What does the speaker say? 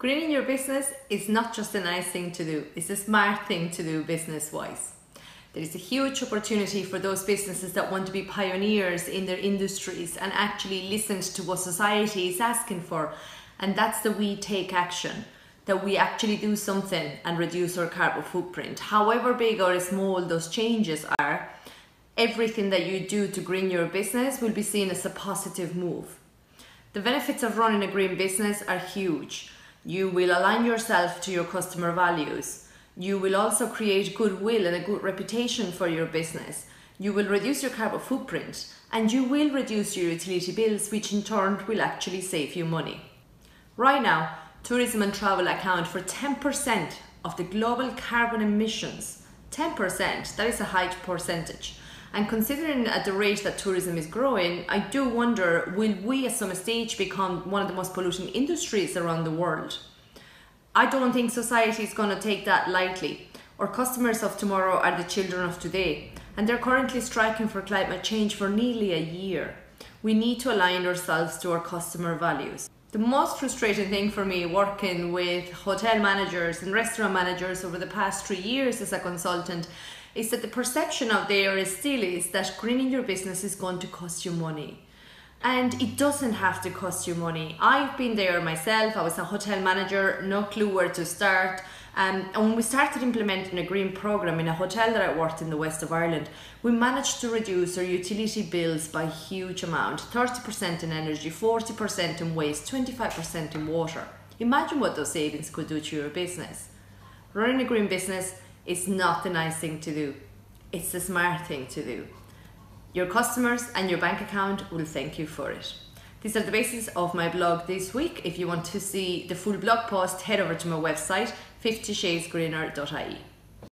Greening your business is not just a nice thing to do, it's a smart thing to do business wise. There is a huge opportunity for those businesses that want to be pioneers in their industries and actually listen to what society is asking for. And that's the we take action, that we actually do something and reduce our carbon footprint. However big or small those changes are, everything that you do to green your business will be seen as a positive move. The benefits of running a green business are huge. You will align yourself to your customer values. You will also create goodwill and a good reputation for your business. You will reduce your carbon footprint and you will reduce your utility bills, which in turn will actually save you money. Right now, tourism and travel account for 10% of the global carbon emissions. 10%, that is a high percentage. And considering at the rate that tourism is growing, I do wonder will we at some stage become one of the most polluting industries around the world? I don't think society is going to take that lightly. Our customers of tomorrow are the children of today, and they're currently striking for climate change for nearly a year. We need to align ourselves to our customer values. The most frustrating thing for me working with hotel managers and restaurant managers over the past three years as a consultant is that the perception out there is still is that greening your business is going to cost you money. And it doesn't have to cost you money. I've been there myself. I was a hotel manager, no clue where to start. Um, and when we started implementing a green program in a hotel that I worked in the west of Ireland, we managed to reduce our utility bills by a huge amount 30% in energy, 40% in waste, 25% in water. Imagine what those savings could do to your business. Running a green business is not the nice thing to do, it's the smart thing to do. Your customers and your bank account will thank you for it. These are the basis of my blog this week. If you want to see the full blog post, head over to my website, 50shadesgreener.ie.